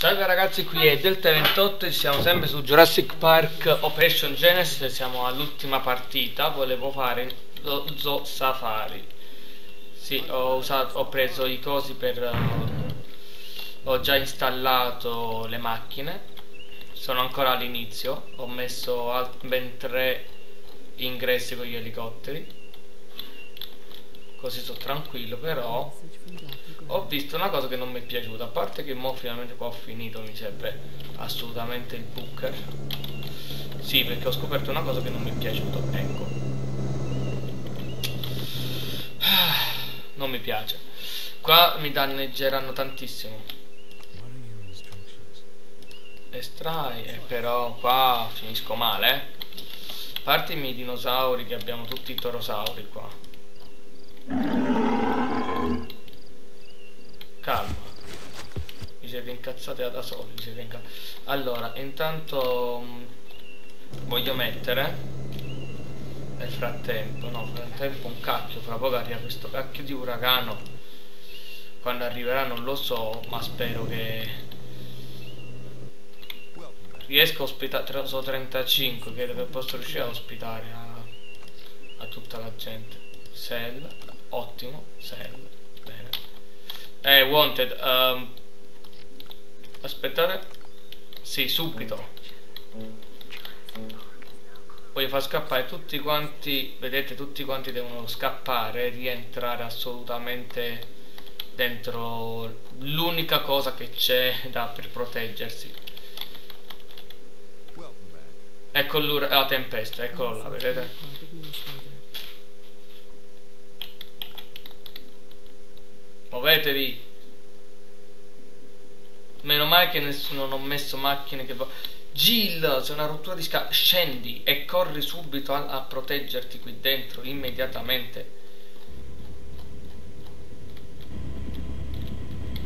Salve ragazzi, qui è Delta28 e siamo sempre su Jurassic Park Operation Genesis. Siamo all'ultima partita, volevo fare lo Zoo Safari. Sì, ho, usato, ho preso i cosi per... Uh, ho già installato le macchine, sono ancora all'inizio, ho messo ben tre ingressi con gli elicotteri. Così sono tranquillo però ho visto una cosa che non mi è piaciuta a parte che mo finalmente qua ho finito mi serve assolutamente il booker. Sì perché ho scoperto una cosa che non mi è piaciuta ecco. Non mi piace. Qua mi danneggeranno tantissimo. Estrai eh, però qua finisco male eh. a i dinosauri che abbiamo tutti i torosauri qua Calma. Vi siete incazzati da soli, incazzati. Allora, intanto mm, voglio mettere nel frattempo, no, nel frattempo un cacchio, fra poco arriva questo cacchio di uragano. Quando arriverà non lo so, ma spero che riesco a ospitare, so 35, credo che posso riuscire a ospitare a, a tutta la gente. Cell ottimo sell eh wanted um, aspettate sì subito. Voglio far scappare tutti quanti vedete tutti quanti devono scappare rientrare assolutamente dentro l'unica cosa che c'è da per proteggersi. Ecco la tempesta eccolo là vedete Muovetevi. Meno male che nessuno non ho messo macchine che... Jill, c'è una rottura di scala. Scendi e corri subito a, a proteggerti qui dentro, immediatamente.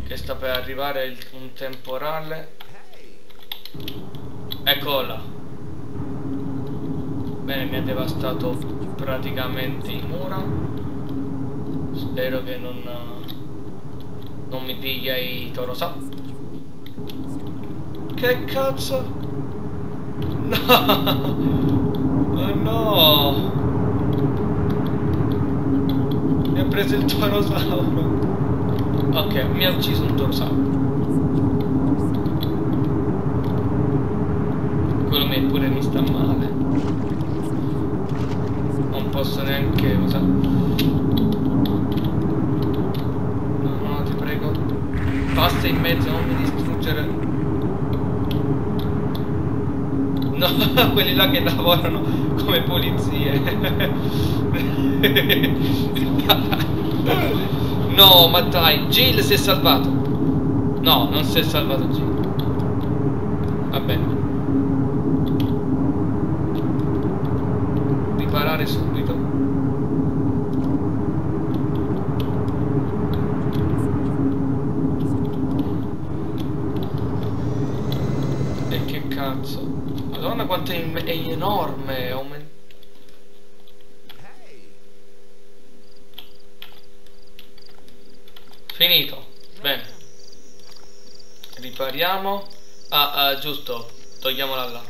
Che sta per arrivare il, un temporale. Eccola. Bene, mi ha devastato praticamente i mura. Spero che non non mi piglia i Torosa. Che cazzo? No! Oh no! Mi ha preso il torosauro. Ok, mi ha ucciso un torosauro. Quello me pure mi sta male. Non posso neanche usare. Passa in mezzo, non mi distruggere. No, quelli là che lavorano come polizie. no, ma dai, Jill si è salvato. No, non si è salvato Jill. Va bene. Riparare subito. Madonna quanto è, è enorme Aument Finito. Bene. Ripariamo. Ah, ah giusto. Togliamo l'allarme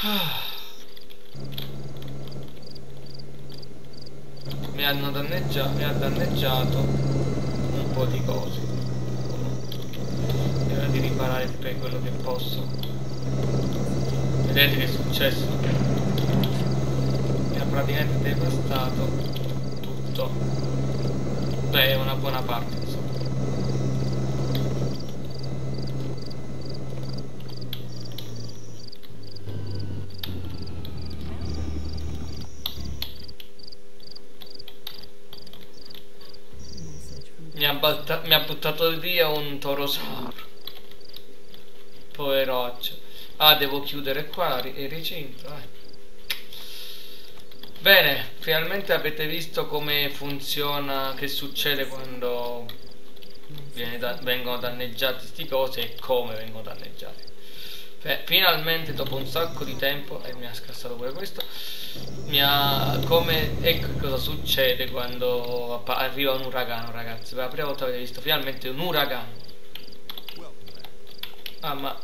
Mi hanno danneggiato Mi ha danneggiato Un po' di cose di riparare tutto quello che posso. Vedete che è successo? Mi ha praticamente devastato tutto. Beh una buona parte insomma. Mi ha, mi ha buttato via un torosauro Poveroccio. Ah, devo chiudere qua il recinto. Eh. Bene, finalmente avete visto come funziona, che succede quando da, vengono danneggiati questi cose e come vengono danneggiati. Beh, finalmente dopo un sacco di tempo, e mi ha scassato pure questo, mi ha, come, ecco cosa succede quando arriva un uragano ragazzi, per la prima volta avete visto finalmente un uragano Ah, ma...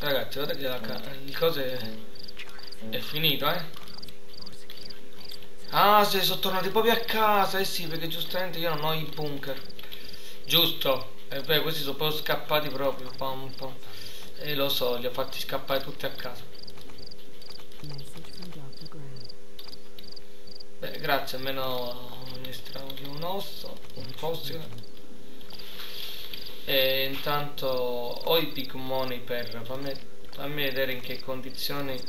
Ragazzi, guardate che la, il coso è, è finito, eh? Ah, se sono tornati proprio a casa, eh sì, perché giustamente io non ho il bunker. Giusto. E eh beh, questi sono proprio scappati proprio. Pam, pam. E lo so, li ho fatti scappare tutti a casa. Beh, grazie, almeno mi estramo di un osso, un fossile. E intanto ho i big money per fammi, fammi vedere in che condizioni.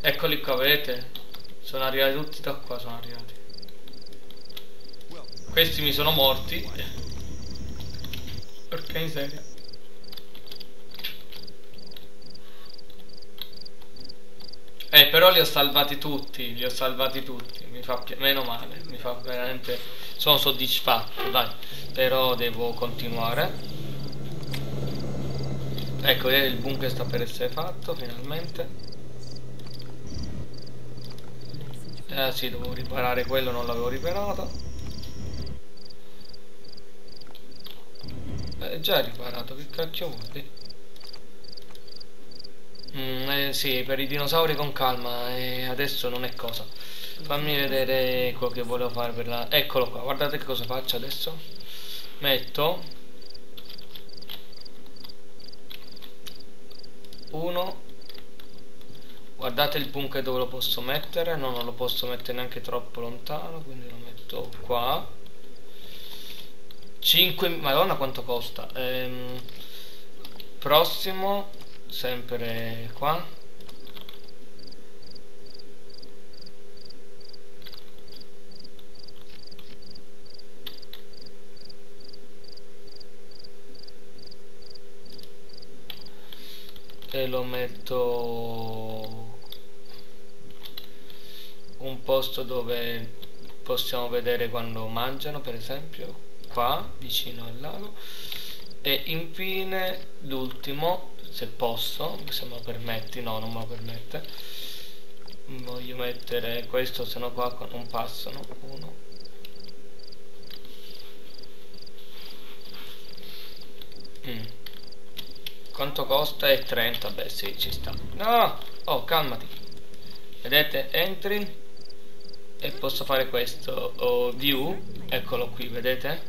Eccoli qua, vedete? Sono arrivati tutti da qua, sono arrivati. Questi mi sono morti. Porca miseria. Eh, però li ho salvati tutti, li ho salvati tutti. Mi fa meno male, mi fa veramente... Sono soddisfatto, dai. Però devo continuare. Ecco, il bunker sta per essere fatto, finalmente. Eh sì, dovevo riparare quello, non l'avevo riparato. Eh, già riparato, che cacchio vuoi? Mm, eh, sì, per i dinosauri con calma, e adesso non è cosa. Fammi vedere quello che volevo fare per la... Eccolo qua, guardate che cosa faccio adesso. Metto... Uno guardate il bunker dove lo posso mettere. No non lo posso mettere neanche troppo lontano quindi lo metto qua. 5 madonna quanto costa. Ehm, prossimo sempre qua e lo metto un posto dove possiamo vedere quando mangiano per esempio qua vicino al lago. E infine l'ultimo se posso se me lo permetti no non me lo permette. Voglio mettere questo se no qua non passano uno. Mm. Quanto costa? è 30 beh sì ci sta. No oh calmati. Vedete entri e posso fare questo. Oh, view eccolo qui vedete?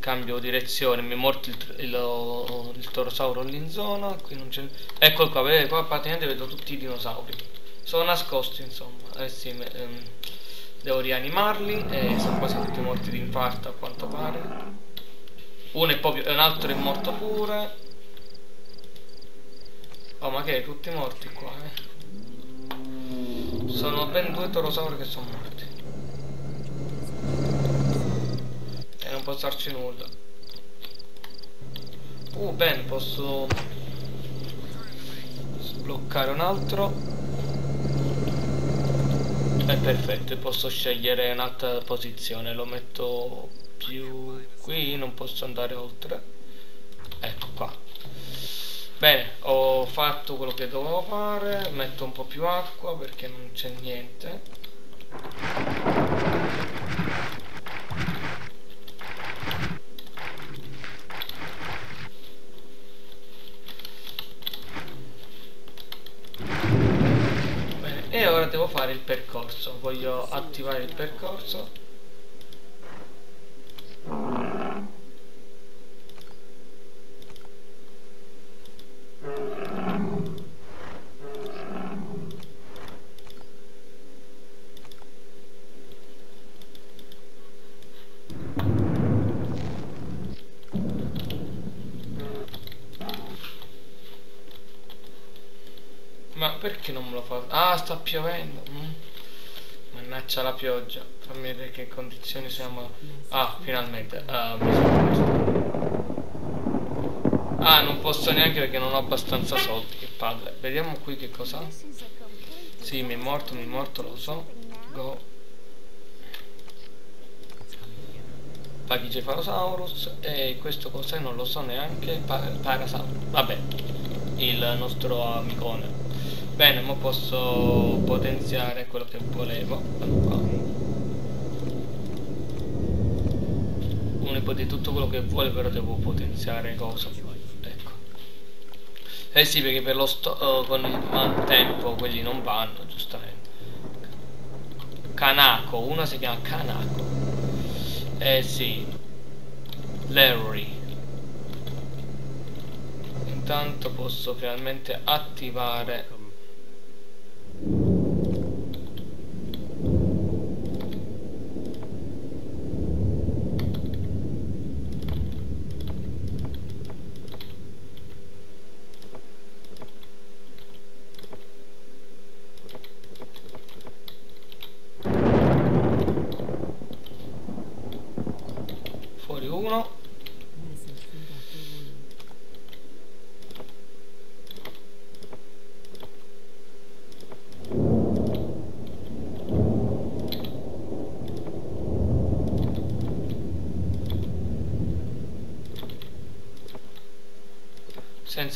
Cambio direzione mi è morto il, il, il torosauro lì in zona qui non c'è eccolo qua vedete qua praticamente vedo tutti i dinosauri. Sono nascosti insomma. Eh sì, ehm, devo rianimarli e sono quasi tutti morti di infarto a quanto pare. Uno è proprio un altro è morto pure oh ma che tutti morti qua eh sono ben due torosauri che sono morti. E non posso farci nulla. Uh, bene, posso sbloccare un altro. È perfetto, posso scegliere un'altra posizione. Lo metto più qui, non posso andare oltre. Bene, ho fatto quello che dovevo fare, metto un po' più acqua perché non c'è niente. Bene, e ora devo fare il percorso, voglio attivare il percorso. Ma perché non me lo fa? Ah, sta piovendo. Mm. Mannaggia la pioggia. Fammi vedere che condizioni siamo. Ah, finalmente. Ah, ah, non posso neanche perché non ho abbastanza soldi. Che palle. Vediamo qui che cosa. Sì, mi è morto, mi è morto, lo so. Go. Pachycephalosaurus e questo cos'è non lo so neanche pa Parasaurus vabbè il nostro amicone bene ma posso potenziare quello che volevo. Uno può di tutto quello che vuole però devo potenziare cosa ecco. Eh sì perché per lo sto uh, con il tempo quelli non vanno giustamente. Kanako una si chiama Kanako. Eh sì. Larry. Intanto posso finalmente attivare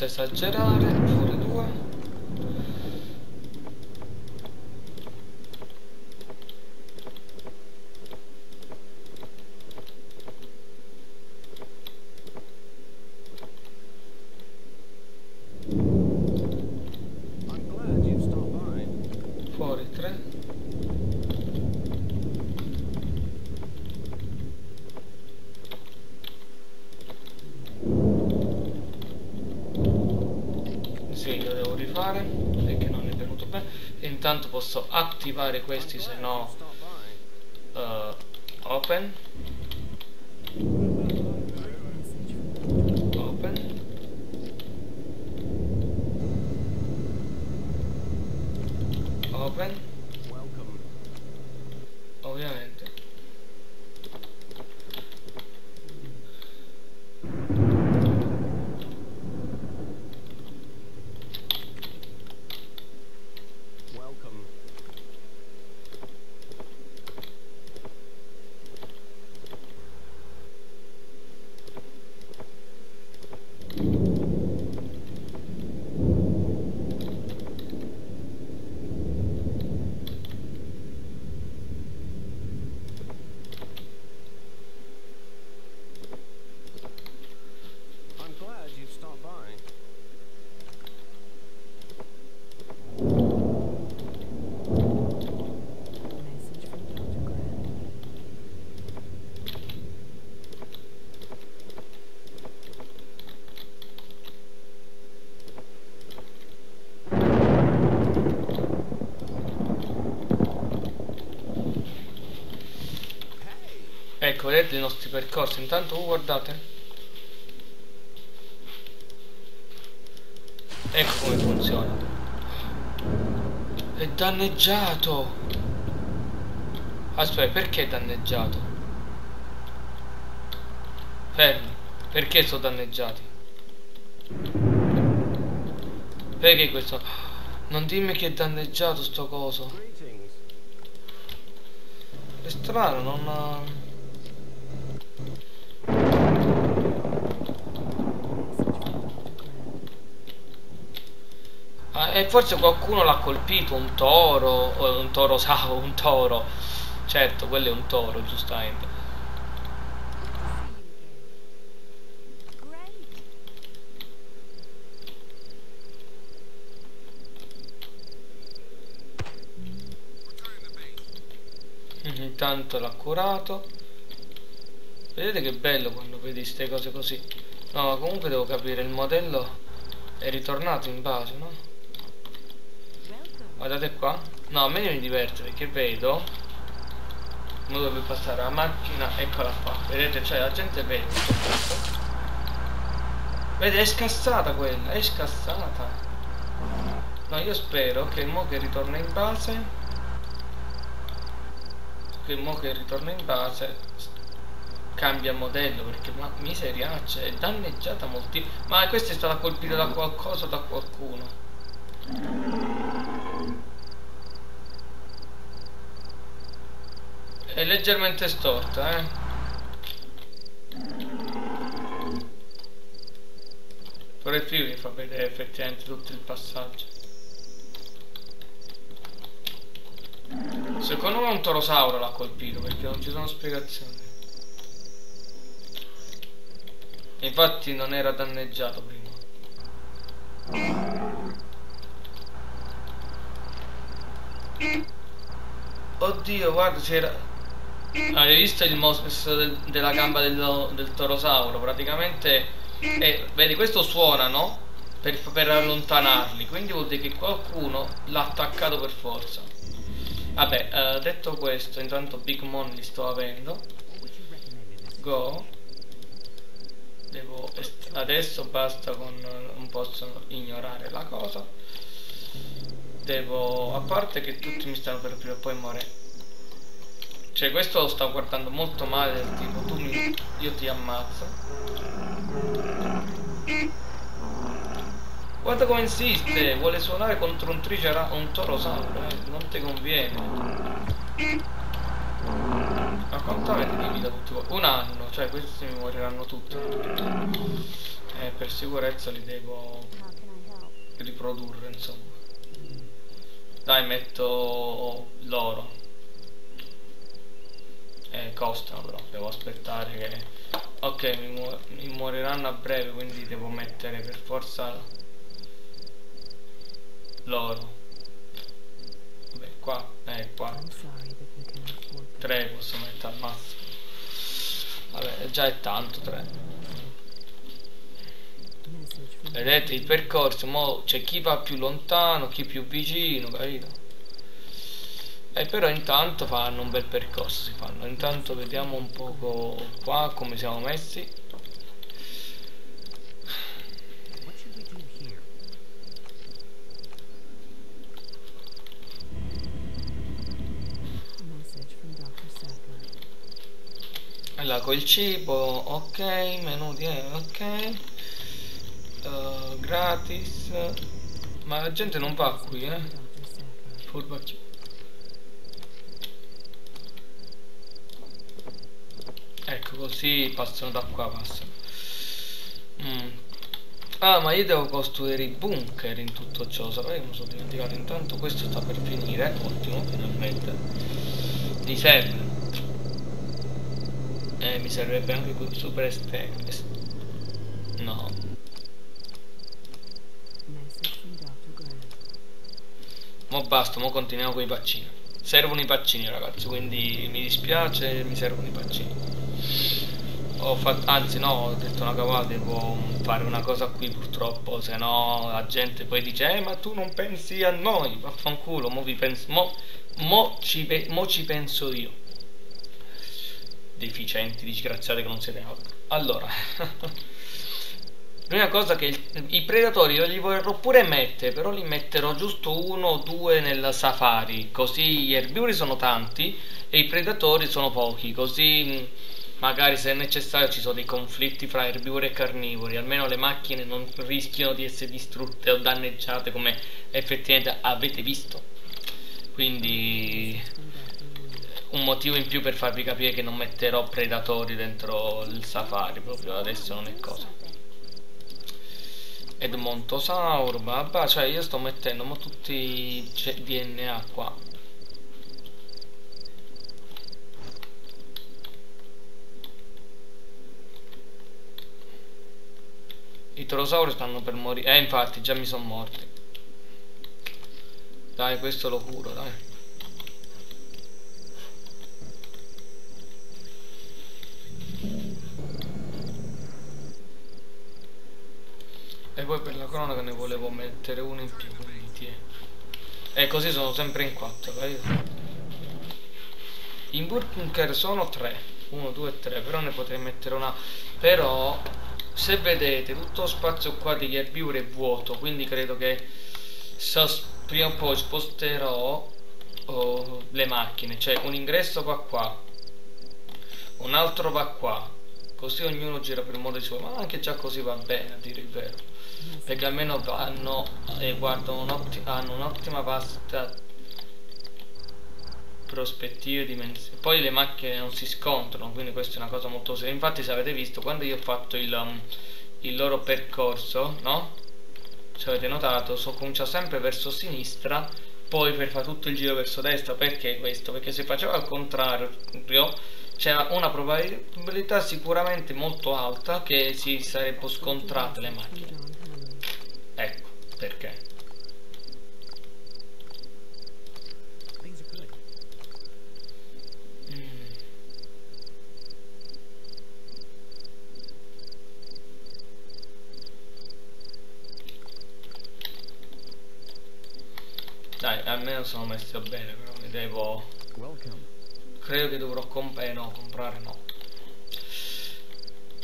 as such. Intanto posso attivare questi se no uh, open open ovviamente Ecco, vedete i nostri percorsi. Intanto uh, guardate. Ecco come funziona. È danneggiato. Aspetta, perché è danneggiato? Fermi. Perché sono danneggiati? Perché questo? Non dimmi che è danneggiato sto coso. È strano, non... e forse qualcuno l'ha colpito, un toro, un toro sao, un toro. Certo, quello è un toro, giustamente. Intanto l'ha curato. Vedete che bello quando vedi queste cose così. No, comunque devo capire, il modello è ritornato in base, no? Guardate qua. No a me mi diverte perché vedo uno per passare la macchina eccola qua. Vedete cioè la gente vede vede è scassata quella è scassata. No io spero che mo che ritorna in base che mo che ritorna in base cambia modello perché ma miseriaccia è danneggiata molti ma questa è stata colpita da qualcosa da qualcuno è leggermente storta eh. Pure più vi fa vedere effettivamente tutto il passaggio. Secondo me un torosauro l'ha colpito perché non ci sono spiegazioni. Infatti non era danneggiato prima. Oddio, guarda, c'era hai visto il mostro del, della gamba del, del torosauro? Praticamente eh, vedi questo suona no? Per, per, allontanarli. Quindi vuol dire che qualcuno l'ha attaccato per forza. Vabbè eh, detto questo intanto Big Mon li sto avendo. Go. Devo adesso basta con non posso ignorare la cosa. Devo a parte che tutti mi stanno per prima o poi morire cioè questo lo sta guardando molto male del tipo tu mi... io ti ammazzo. Guarda come insiste, vuole suonare contro un tricera un torosauro, eh? non ti conviene. Ma quanto avete di vita tutti voi? Un anno, cioè questi mi moriranno tutti. Eh, per sicurezza li devo riprodurre, insomma. Dai, metto loro eh, costano però. Devo aspettare che ok mi, mu mi moriranno a breve quindi devo mettere per forza loro. Beh, qua eh qua. 3 posso mettere al massimo. Vabbè già è tanto 3 vedete il percorso c'è chi va più lontano chi più vicino capito e però intanto fanno un bel percorso si fanno. Intanto vediamo un poco qua come siamo messi. Allora col cibo ok menu di ok. Uh, gratis. Ma la gente non va qui eh. Furbacchio ecco così passano da qua passano. Mm. ah ma io devo costruire i bunker in tutto ciò sapevi mi sono dimenticato. Intanto questo sta per finire. Ottimo finalmente. Mi serve eh mi servirebbe anche qui super esterno no. Mo basta mo continuiamo con i vaccini servono i vaccini ragazzi quindi mi dispiace mi servono i vaccini ho fatto, anzi no, ho detto una cavolata, devo fare una cosa qui purtroppo, se no la gente poi dice, eh ma tu non pensi a noi, vaffanculo, mo, vi penso, mo, mo, ci, mo ci penso io. Deficienti, disgraziati che non siete altro. Allora, l'unica cosa che il, i predatori io li vorrò pure mettere, però li metterò giusto uno o due nel safari, così gli erbivori sono tanti e i predatori sono pochi, così magari se è necessario ci sono dei conflitti fra erbivori e carnivori, almeno le macchine non rischiano di essere distrutte o danneggiate come effettivamente avete visto. Quindi un motivo in più per farvi capire che non metterò predatori dentro il safari, proprio adesso non è cosa. Edmontosauro, babà, cioè io sto mettendo tutti i DNA qua. I torosauri stanno per morire. Eh, infatti, già mi sono morti. Dai, questo lo curo, dai. E poi per la cronaca ne volevo mettere uno in più, quindi. E così sono sempre in quattro, capito? In bunker sono tre. Uno, due, tre, però ne potrei mettere una. Però se vedete tutto lo spazio qua degli erbivori è vuoto quindi credo che prima o poi sposterò oh, le macchine. Cioè un ingresso va qua un altro va qua. Così ognuno gira per modo suo ma anche già così va bene a dire il vero. Perché almeno hanno eh, guardano un'ottima vasta prospettive dimensioni poi le macchine non si scontrano quindi questa è una cosa molto seria infatti se avete visto quando io ho fatto il, um, il loro percorso, no? Se avete notato, so comincia sempre verso sinistra, poi per fare tutto il giro verso destra, perché questo? Perché se faceva al contrario, c'era una probabilità sicuramente molto alta che si sarebbero scontrate le macchine. Ecco, perché. Dai, almeno sono messo bene, però mi devo... Credo che dovrò comprare, no, comprare no.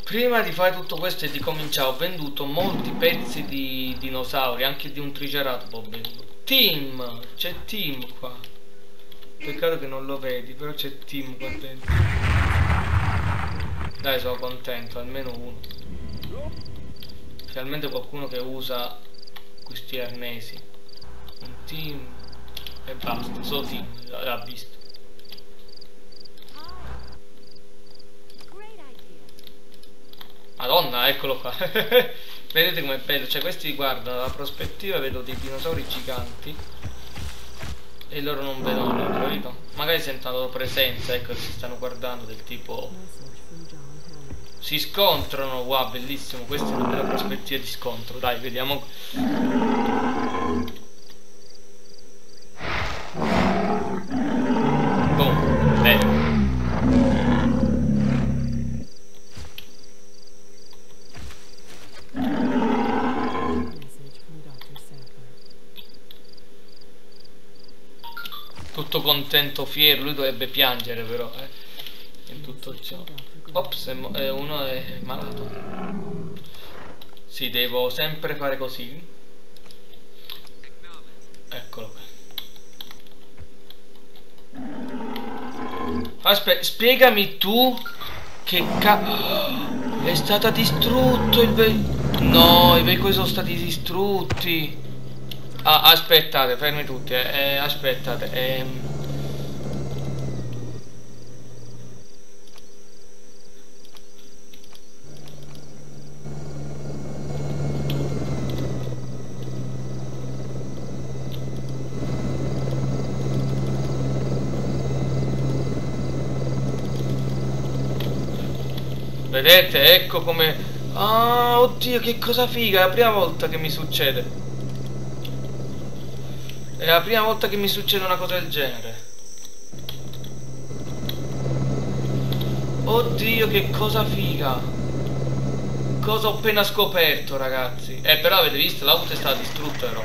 Prima di fare tutto questo e di cominciare ho venduto molti pezzi di dinosauri, anche di un triceratopo ho venduto. Team! C'è Team qua. Peccato che non lo vedi, però c'è Team qua dentro. Dai, sono contento, almeno uno. Finalmente qualcuno che usa questi arnesi un team e basta, team l'ha visto. Madonna, eccolo qua. Vedete com'è bello, cioè questi guardano dalla prospettiva, vedo dei dinosauri giganti e loro non vedono, capito? Magari sentono la loro presenza, ecco, si stanno guardando del tipo si scontrano, wow, bellissimo, questa è una bella prospettiva di scontro. Dai, vediamo contento, fiero, lui dovrebbe piangere però, eh. In tutto ciò. Ops, è uno è malato. Sì, devo sempre fare così. Eccolo qua. Aspetta, spiegami tu che ca... È stato distrutto il veicolo. No, i veicoli sono stati distrutti. Ah, aspettate, fermi tutti, eh, eh, aspettate. Eh. Vedete, ecco come... Ah, oddio, che cosa figa, è la prima volta che mi succede. È la prima volta che mi succede una cosa del genere. Oddio, che cosa figa. Cosa ho appena scoperto, ragazzi. Eh, però avete visto, l'auto è stata distrutta, però.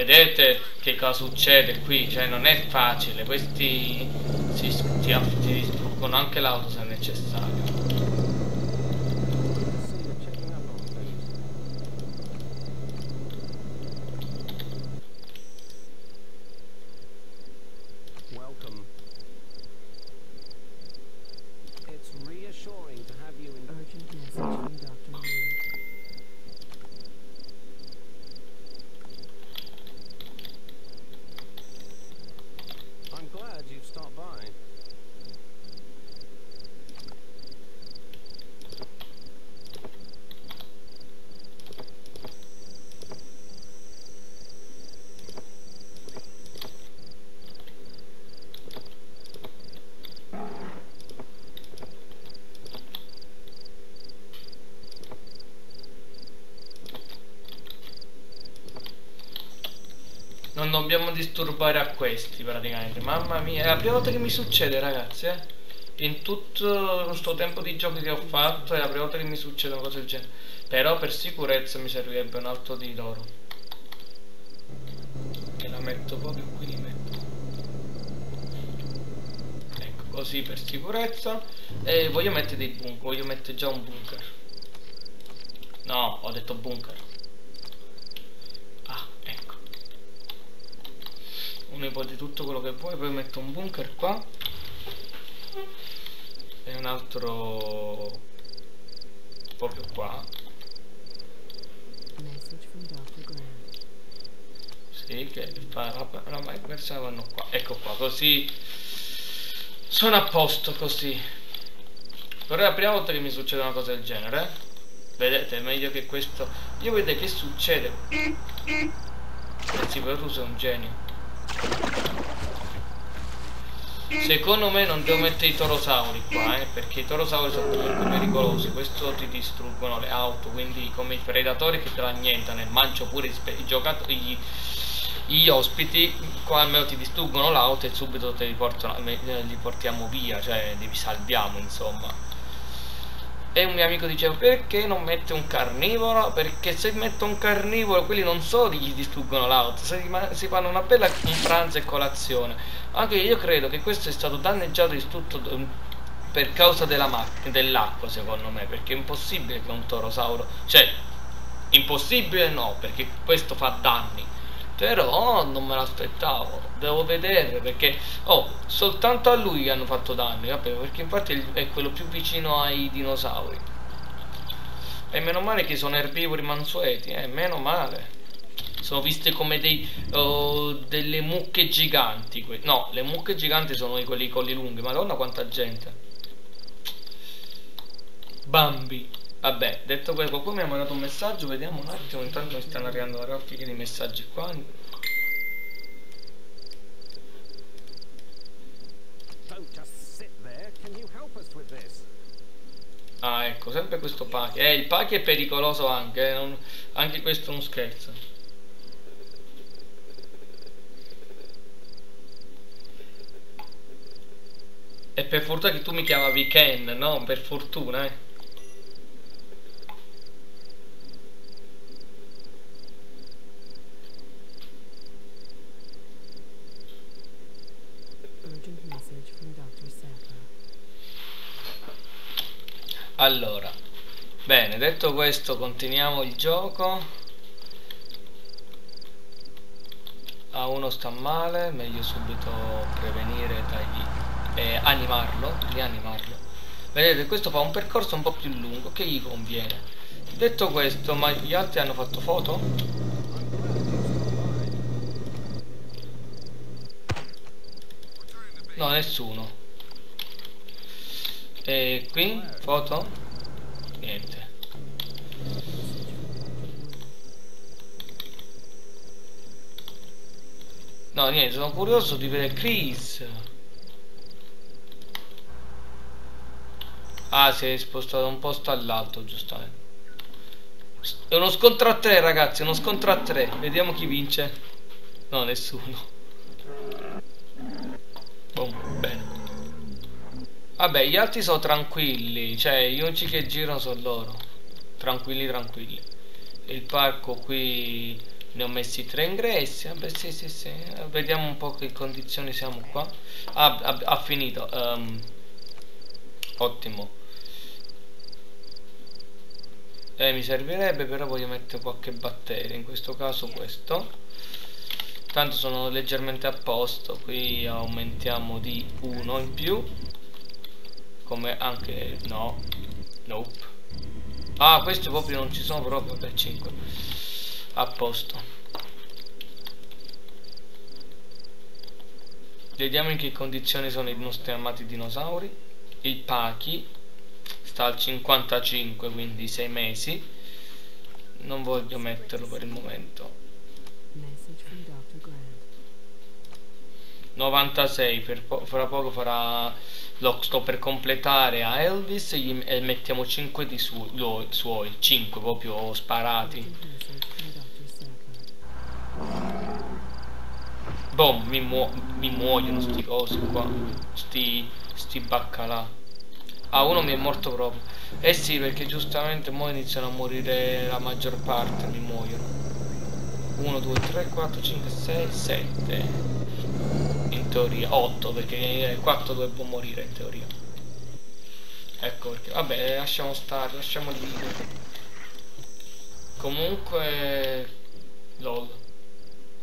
Vedete che cosa succede qui? Cioè non è facile, questi si, ti, ti distruggono anche l'auto se necessario. Non dobbiamo disturbare a questi praticamente. Mamma mia, è la prima volta che mi succede ragazzi eh? In tutto questo tempo di giochi che ho fatto È la prima volta che mi succede una cosa del genere. Però per sicurezza mi servirebbe un altro di loro E la metto proprio qui li metto. Ecco così per sicurezza. E voglio mettere dei bunker Voglio mettere già un bunker. No, ho detto bunker un po' di tutto quello che vuoi poi metto un bunker qua e un altro proprio qua sì. Che fa la, la persone vanno qua. Ecco qua, così sono a posto così. Però è la prima volta che mi succede una cosa del genere. Vedete, è meglio che questo. Io vedo che succede. Anzi, però tu sei un genio. Secondo me non devo mettere i torosauri qua, eh, perché i torosauri sono comunque pericolosi, questo ti distruggono le auto, quindi come i predatori che te la annientano e mangio pure i, giocatori, gli ospiti, qua almeno ti distruggono l'auto e subito te li, portano, li portiamo via, cioè li salviamo insomma. E un mio amico diceva perché non mette un carnivoro? Perché se metto un carnivoro quelli non solo gli distruggono l'auto. Si, si fanno una bella un pranzo e colazione anche io credo che questo è stato danneggiato tutto per causa dell'acqua secondo me perché è impossibile che un torosauro cioè impossibile no perché questo fa danni. Però non me l'aspettavo. Devo vedere perché oh soltanto a lui hanno fatto danni vabbè perché infatti è quello più vicino ai dinosauri. E meno male che sono erbivori mansueti eh meno male sono viste come dei oh, delle mucche giganti no le mucche giganti sono quelli con colli lunghi madonna quanta gente Bambi Vabbè, detto questo, qualcuno mi ha mandato un messaggio, vediamo un attimo, intanto mi stanno arrivando la raffica di messaggi qua. Ah, ecco, sempre questo Paki. Eh, il Paki è pericoloso anche, eh, non... anche questo è un scherzo. E per fortuna che tu mi chiamavi Ken, no? Per fortuna, eh. allora bene detto questo continuiamo il gioco a uno sta male meglio subito prevenire dagli eh, animarlo rianimarlo vedete questo fa un percorso un po' più lungo che gli conviene detto questo ma gli altri hanno fatto foto? no nessuno e qui? Foto? Niente. No, niente, sono curioso di vedere Chris. Ah, si è spostato da un posto all'altro, giustamente. È uno scontro a tre, ragazzi, uno scontro a tre. Vediamo chi vince. No, nessuno. Boom, bene. Vabbè, gli altri sono tranquilli, cioè gli unici che girano sono loro. Tranquilli, tranquilli. Il parco qui ne ho messi tre ingressi. Vabbè, sì, sì, sì. Vediamo un po' che condizioni siamo qua. Ah, ha, ha finito. Um, ottimo. Eh, mi servirebbe, però voglio mettere qualche batteria. In questo caso questo. Tanto sono leggermente a posto. Qui aumentiamo di 1 in più come anche no nope ah questi proprio non ci sono proprio per 5 a posto vediamo in che condizioni sono i nostri amati dinosauri il Paki sta al 55 quindi 6 mesi. Non voglio metterlo per il momento. 96 per po fra poco farà lo sto per completare a Elvis gli, e mettiamo 5 di su lo, suoi 5 proprio sparati. Boh mi, mu mi muoiono sti cosi qua sti, sti baccalà ah uno mi è morto proprio. Eh sì perché giustamente mo iniziano a morire la maggior parte mi muoiono. 1 2 3 4 5 6 7 in teoria 8 perché 4 dovrebbe morire in teoria. Ecco perché. Vabbè lasciamo stare lasciamo lì. Comunque lol.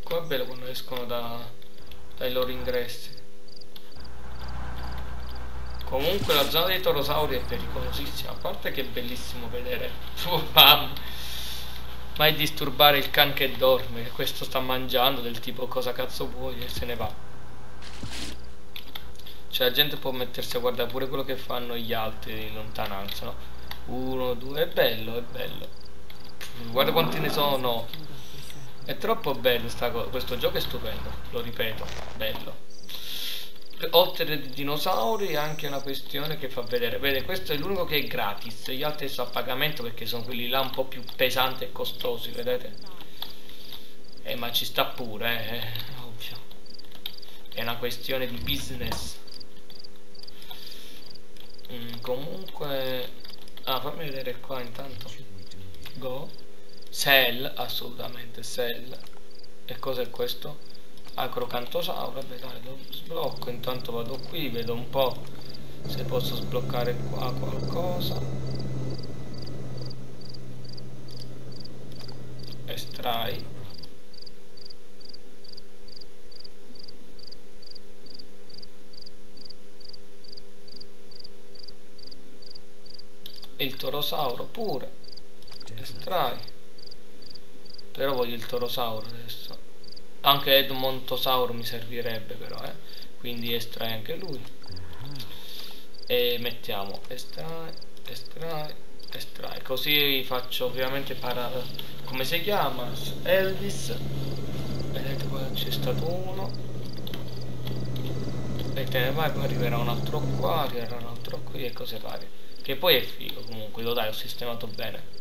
Qua è bello quando escono da, dai loro ingressi comunque la zona dei torosauri è pericolosissima a parte che è bellissimo vedere bam mai disturbare il can che dorme, questo sta mangiando del tipo cosa cazzo vuoi e se ne va. Cioè la gente può mettersi a guardare pure quello che fanno gli altri in lontananza, no? Uno, due, è bello, è bello. Guarda quanti ne sono. È troppo bello sta. Questo gioco è stupendo, lo ripeto, bello oltre ai dinosauri è anche una questione che fa vedere. Vede questo è l'unico che è gratis gli altri sono a pagamento perché sono quelli là un po' più pesanti e costosi vedete? Eh ma ci sta pure eh, ovvio. È una questione di business. Mm, comunque ah fammi vedere qua intanto. Go. Sell assolutamente sell. E cos'è questo acrocantosauro vabbè dai lo sblocco intanto vado qui vedo un po' se posso sbloccare qua qualcosa. Estrai. Il torosauro pure. Estrai. Però voglio il torosauro adesso anche Edmontosauro mi servirebbe però eh. quindi estrai anche lui. E mettiamo estrai estrai estrai così faccio ovviamente parare come si chiama? Elvis. Vedete qua c'è stato uno. E te ne vai poi arriverà un altro qua arriverà un altro qui e cose varie. Che poi è figo comunque lo dai ho sistemato bene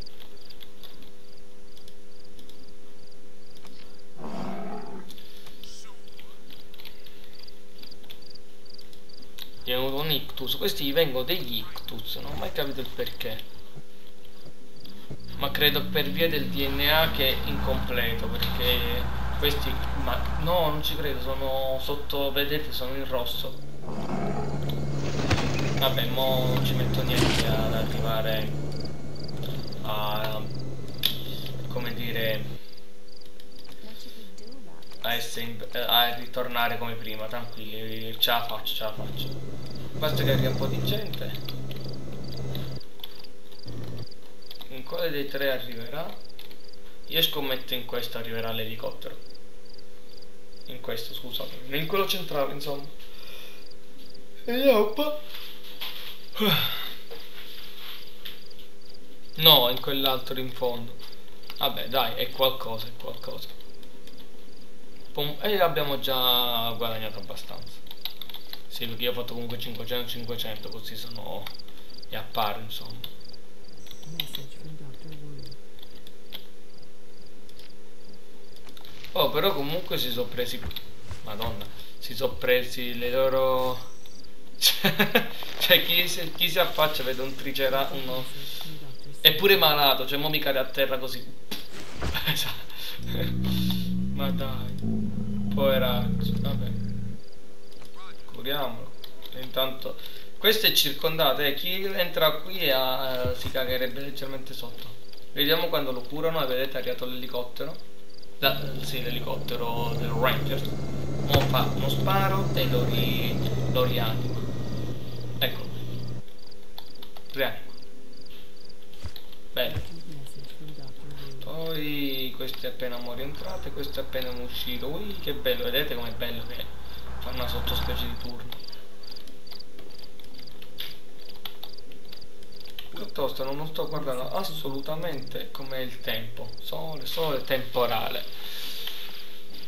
Gli è venuto un ictus. Questi vengono degli ictus, non ho mai capito il perché. Ma credo per via del DNA che è incompleto, perché questi... Ma no, non ci credo, sono sotto... vedete, sono in rosso. Vabbè, mo non ci metto niente ad arrivare a... come dire a, essere, a ritornare come prima, tranquilli, ce la faccio, ce la faccio. Basta che arriva un po' di gente. In quale dei tre arriverà? Io scommetto in questo arriverà l'elicottero. In questo, scusate. In quello centrale, insomma. E hoppa. No, in quell'altro in fondo. Vabbè, dai, è qualcosa, è qualcosa e abbiamo già guadagnato abbastanza sì perché io ho fatto comunque 500 500 così sono e apparo insomma. Oh però comunque si sono presi madonna si sono presi le loro cioè chi si, chi si affaccia vede un tricera uno è pure malato cioè mo mi cade a terra così. Ma dai Poveraccio, vabbè. Curiamolo. Intanto, questo è circondato, eh. Chi entra qui eh, si cagherebbe leggermente sotto. Vediamo quando lo curano e vedete è arrivato l'elicottero. sì, l'elicottero del Ranger. Mo fa uno sparo e lo, ri, lo rianima. Ecco. Rianima. Bene poi questi appena mo rientrate questi appena uscito ui che bello vedete com'è bello che una sottospecie di turno. Piuttosto non sto guardando assolutamente come il tempo sole sole temporale.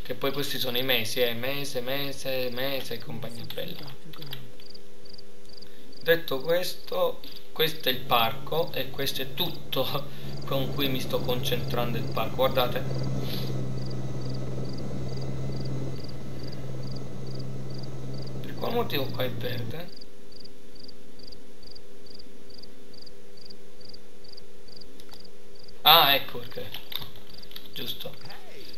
Che poi questi sono i mesi eh mese mese mese e compagnia bella. Detto questo questo è il parco e questo è tutto con cui mi sto concentrando il parco. Guardate per quale motivo qua è verde? ah ecco perché. Giusto.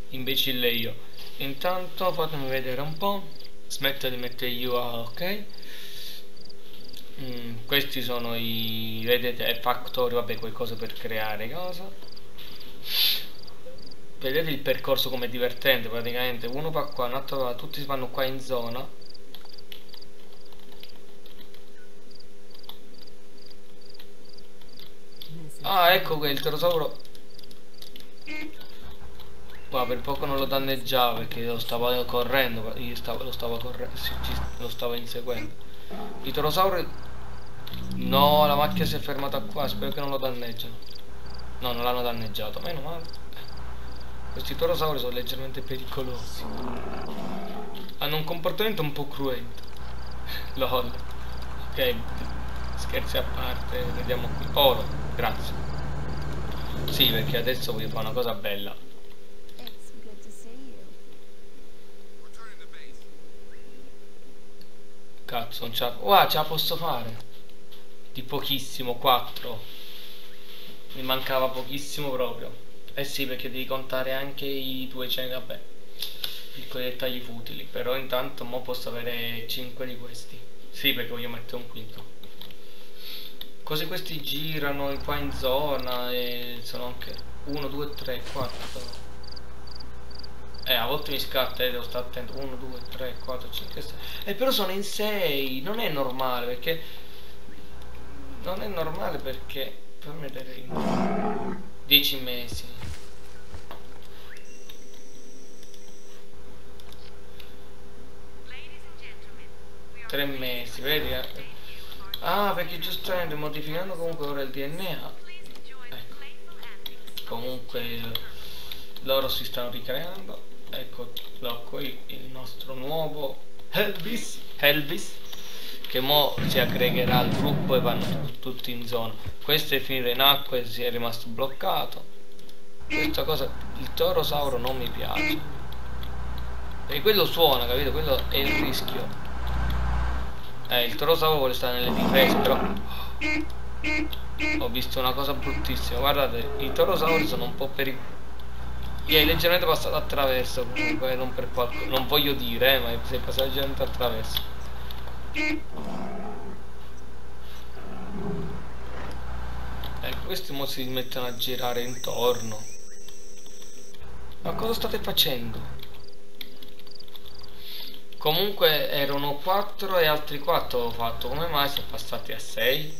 Imbecille io. Intanto fatemi vedere un po' smetto di mettere io a ok? Mm, questi sono i vedete factory vabbè qualcosa per creare cosa. Vedete il percorso come divertente praticamente. Uno va qua un altro va tutti vanno qua in zona ah ecco qui il pterosauro Qua per poco non lo danneggiava perché lo stava correndo, io stavo, lo stavo correndo, lo stavo inseguendo. I torosauri... No, la macchina si è fermata qua, spero che non lo danneggiano. No, non l'hanno danneggiato, meno male. Questi torosauri sono leggermente pericolosi. Hanno un comportamento un po' cruento. LOL. Ok, scherzi a parte, vediamo qui. Oro, grazie. Sì, perché adesso voglio fare una cosa bella. Cazzo, non ce la... Wow, ce la posso fare. Di pochissimo, 4. Mi mancava pochissimo proprio. Eh sì, perché devi contare anche i 200, vabbè. Piccoli dettagli futili. Però intanto mo posso avere 5 di questi. Sì, perché voglio mettere un quinto. Così questi girano qua in zona e sono anche 1, 2, 3, 4. Eh, a volte mi scatta e eh, devo stare attento. 1, 2, 3, 4, 5, 6. Eh, però sono in 6. Non è normale perché... Non è normale perché... Fammi vedere... 10 mesi. Tre mesi, vedi? Ah, perché giustamente modificando comunque ora il DNA. Ecco. Comunque loro si stanno ricreando. Ecco qui il nostro nuovo Elvis Elvis che mo si aggregherà al gruppo e vanno tutti in zona. Questo è finito in acqua e si è rimasto bloccato. Questa cosa il torosauro non mi piace. E quello suona capito? Quello è il rischio eh il torosauro vuole stare nelle difese però ho visto una cosa bruttissima guardate i torosauri sono un po' pericolosi gli hai leggermente passato attraverso comunque, non per qualcosa. Non voglio dire, eh, ma sei passato leggermente attraverso. Ecco, questi mo si mettono a girare intorno. Ma cosa state facendo? Comunque erano 4 e altri 4 ho fatto. Come mai sono passati a 6?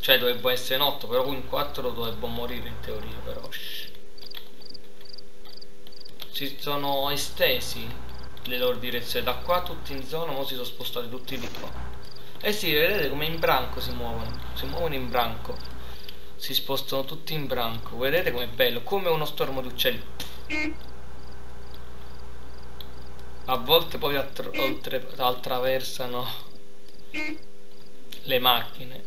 Cioè dovrebbe essere 8, però in 4 dovevo morire in teoria, però. Si sono estesi le loro direzioni. Da qua tutti in zona ora si sono spostati tutti di qua. Eh sì vedete come in branco si muovono. Si muovono in branco. Si spostano tutti in branco. Vedete com'è bello? Come uno stormo di uccelli a volte poi oltre, attraversano le macchine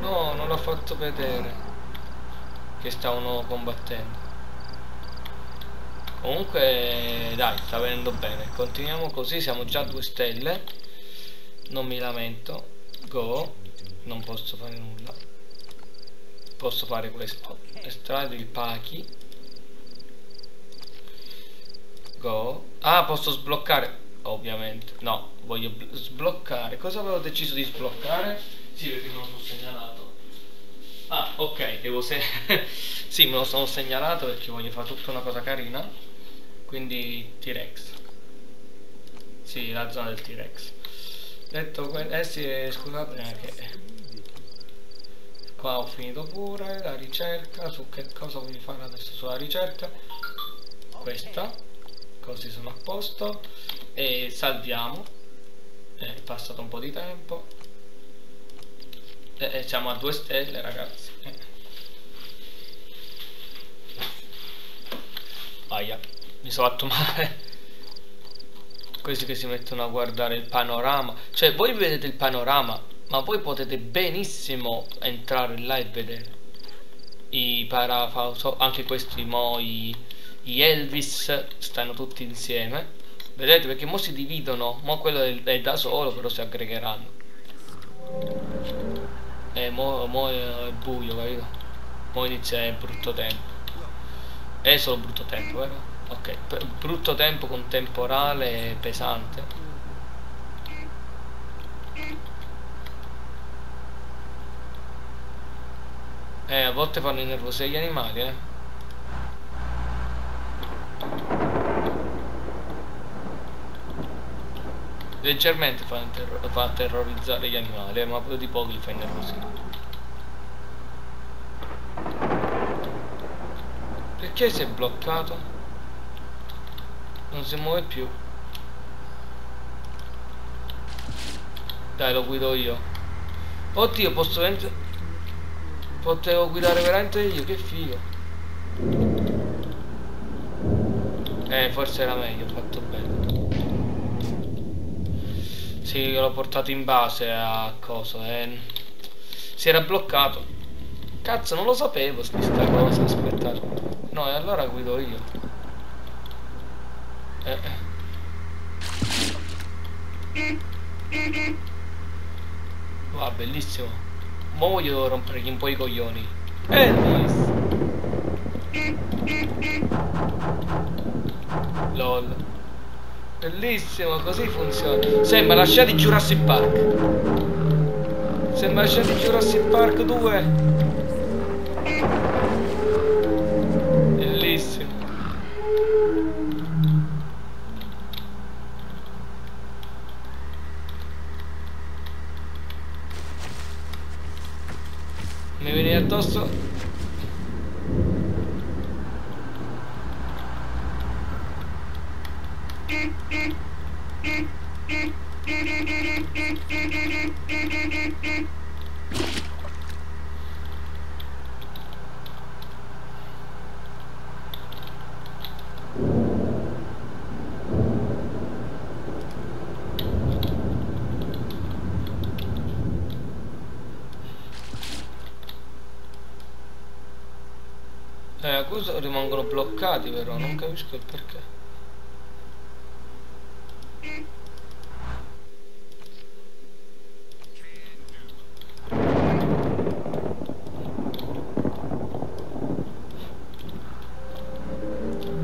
No, non l'ho fatto vedere che stavano combattendo. Comunque, dai, sta venendo bene. Continuiamo così, siamo già a due stelle. Non mi lamento. Go. Non posso fare nulla. Posso fare questo. Estrarre il pachi. Go. Ah, posso sbloccare. Ovviamente. No, voglio sbloccare. Cosa avevo deciso di sbloccare? Sì, perché me lo sono segnalato. Ah, ok, devo se... sì, me lo sono segnalato perché voglio fare tutta una cosa carina. Quindi T-Rex. Sì, la zona del T-Rex. Detto questo, eh sì, scusate anche... Qua ho finito pure la ricerca, su che cosa voglio fare adesso sulla ricerca. Questa, così sono a posto. E salviamo. È passato un po' di tempo eh, siamo a due stelle ragazzi eh. aia mi sono fatto male questi che si mettono a guardare il panorama cioè voi vedete il panorama ma voi potete benissimo entrare là e vedere i parafauso anche questi mo i, i Elvis stanno tutti insieme vedete perché mo si dividono mo quello è, è da solo però si aggregheranno eh, mo, mo è buio, capito? Mo inizia il brutto tempo. È solo brutto tempo, vero? Ok, brutto tempo con temporale pesante. Eh, a volte fanno i nervosi gli animali, eh. Leggermente fa, fa terrorizzare gli animali, eh, ma proprio di poco li fa nervosi. Perché si è bloccato? Non si muove più. Dai, lo guido io. Oddio, posso entrare... Potevo guidare veramente io, che figo. Eh, forse era meglio, fatto bene. Sì, l'ho portato in base a cosa, eh. Si era bloccato. Cazzo, non lo sapevo questa cosa, aspettate. No, e allora guido io. Eh. Va, bellissimo. Ma voglio rompergli un po' i coglioni. Elvis! LOL. Bellissimo, così funziona. Sembra la scena di Jurassic Park. Sembra la scena di Jurassic Park 2. Addosso Eh, cosa rimangono bloccati però, non capisco il perché.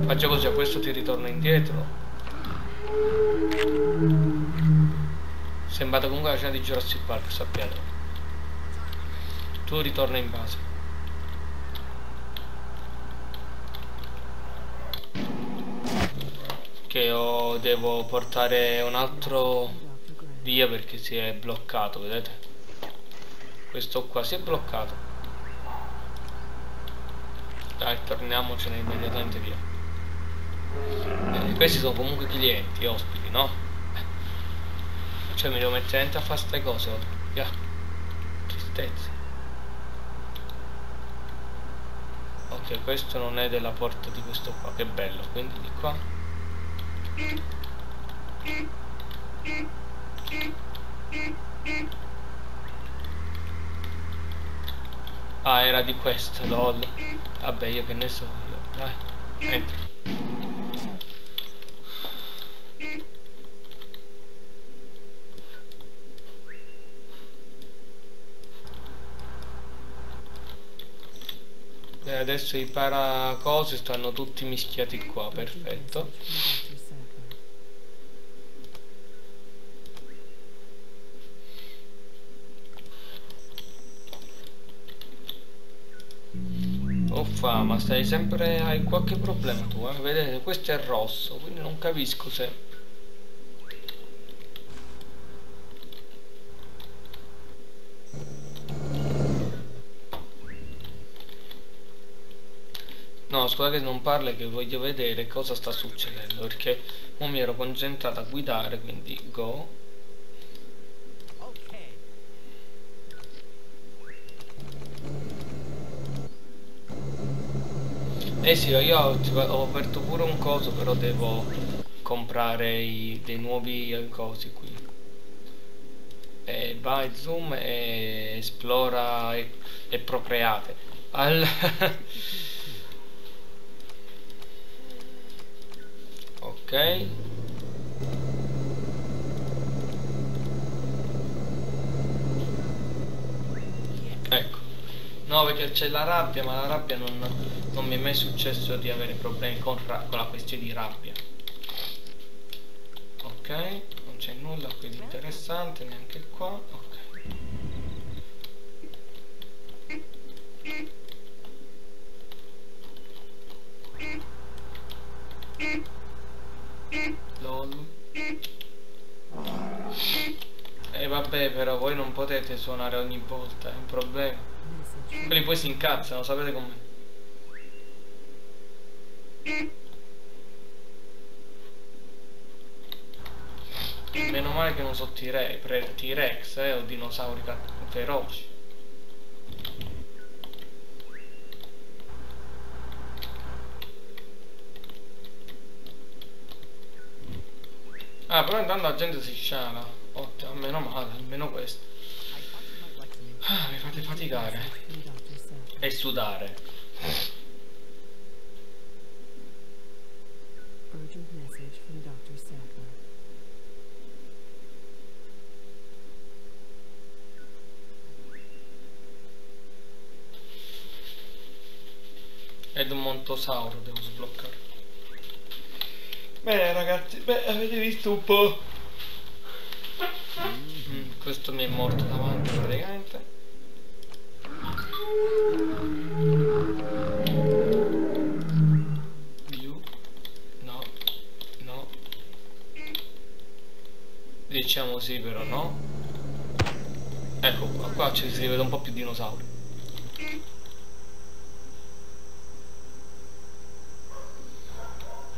Faccia così, a questo ti ritorna indietro. Sembrata comunque la scena di Jurassic Park, sappiate. Tu ritorna in base. che io devo portare un altro via perché si è bloccato vedete? Questo qua si è bloccato. Dai torniamocene immediatamente via. Eh, questi sono comunque clienti ospiti no? Cioè mi devo mettere a fare queste cose via. Tristezza. Ok questo non è della porta di questo qua. Che bello. Quindi di qua Ah, era di questo, lol. Vabbè, io che ne so. Dai, entra. E adesso i paracosi stanno tutti mischiati qua, perfetto. Uffa, ma stai sempre... hai qualche problema tu, eh? Vedete, questo è rosso, quindi non capisco se... No, scusa che non parla che voglio vedere cosa sta succedendo perché non mi ero concentrato a guidare, quindi go Eh sì, io ho, aperto pure un coso, però devo comprare i, dei nuovi cosi qui. E vai, zoom e esplora e, e procreate. Al ok. Ecco. No, perché c'è la rabbia, ma la rabbia non non mi è mai successo di avere problemi con, con la questione di rabbia. Ok non c'è nulla qui di interessante neanche qua ok. Lol. E eh, vabbè però voi non potete suonare ogni volta è un problema quelli poi si incazzano sapete com'è Meno male che non so T-Rex eh, o dinosauri feroci. Ah, però intanto la gente si sciala. Ottimo, meno male, almeno questo. Ah, mi fate faticare. E sudare. Ed un montosauro devo sbloccare. Bene ragazzi, beh, avete visto un po'. Mm, questo mi è morto davanti praticamente. Diciamo sì però no. Ecco qua, qua ci si vede un po' più dinosauri.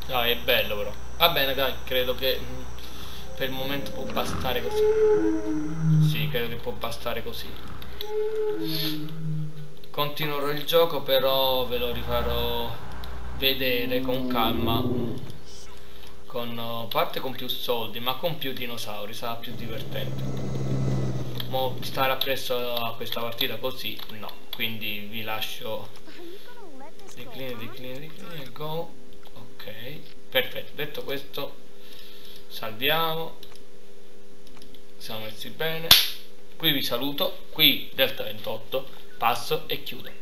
No, è bello però. Va bene, dai, credo che mm, per il momento può bastare così. Sì, credo che può bastare così. Continuerò il gioco, però ve lo rifarò vedere con calma. Con uh, parte con più soldi, ma con più dinosauri, sarà più divertente. Mo stare appresso a questa partita così, no. Quindi vi lascio. Decline, decline, decline, go ok perfetto detto questo salviamo siamo messi bene qui vi saluto qui delta 28 passo e chiudo